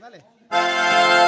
Dale.